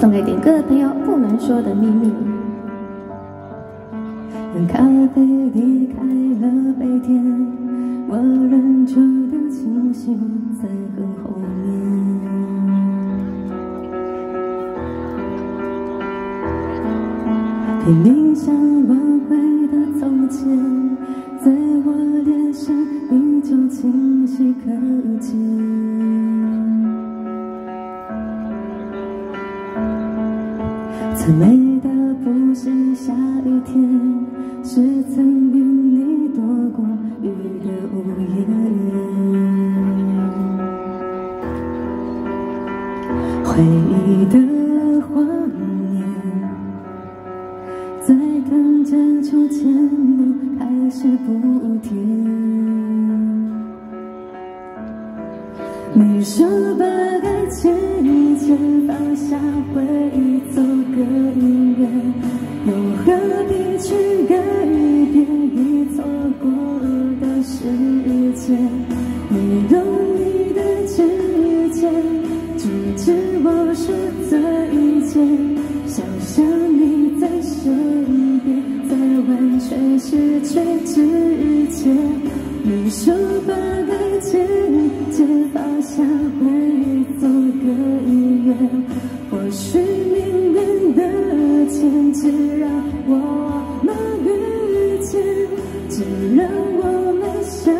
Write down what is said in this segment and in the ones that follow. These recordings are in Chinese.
送给点歌的朋友，不能说的秘密。咖啡离开了杯垫，我忍住的清醒在很后面。拼命想挽回的从前，在我脸上依旧清晰可见。最美的不是下雨天，是曾与你躲过雨的屋檐。回忆的画面，在看着秋千路开始不甜。你说把爱渐渐放下会。个音乐，又何必去改变已错过的时间？你用你的指尖阻止我说再见，想象你在身边，在完全失去之前，你说把爱渐渐放下会走更远，或许。只让我们遇见，只让我们相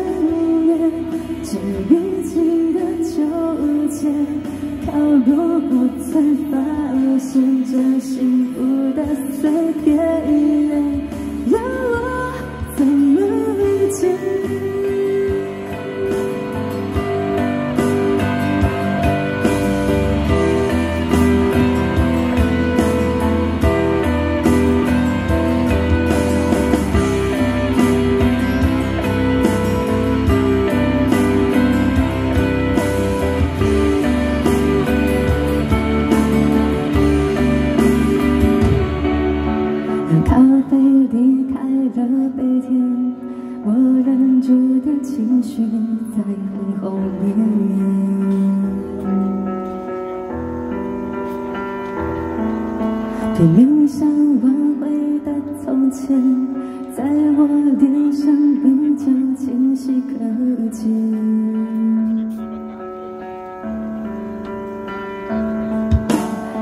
恋，这一季的秋千飘落后才发现，这幸福的碎拼命想挽回的从前，在我脸上依旧清晰可见。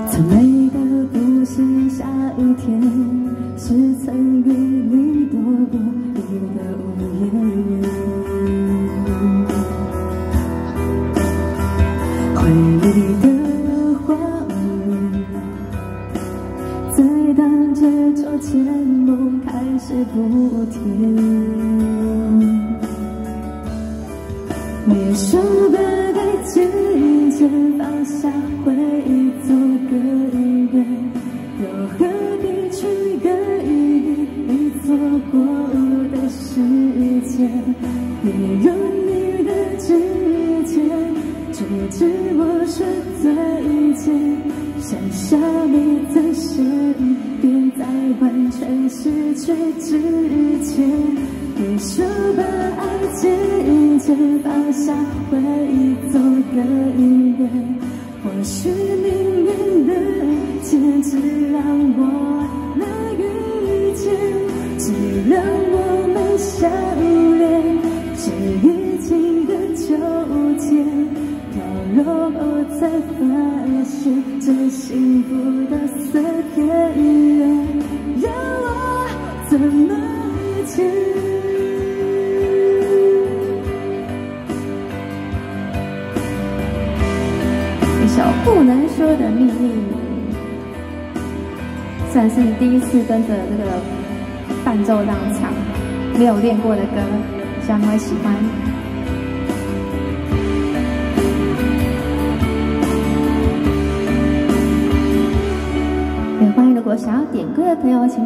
最美的不是下雨天，是曾与前梦开始不甜你说的爱渐渐放下回忆走更远又何必去改变已错过的时间你用你的指尖阻止我说再见想象你在身边，在完全失去之前，你说把爱渐渐放下会走更远，或许命运的坚持让我能遇见。只让我们相恋，这一才发现，这幸福的碎片，让我怎么遇见？一首不能说的秘密，算是第一次跟着这个。伴奏这样唱，没有练过的歌，希望你会喜欢。如果想要点歌的朋友，请。